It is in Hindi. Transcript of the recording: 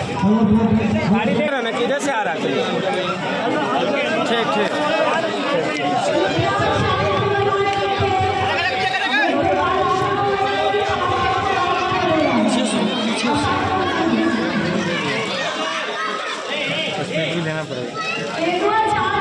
गाड़ी देख रहा ना किधर से आ रहा है ठीक ठीक। लेना पड़ेगा।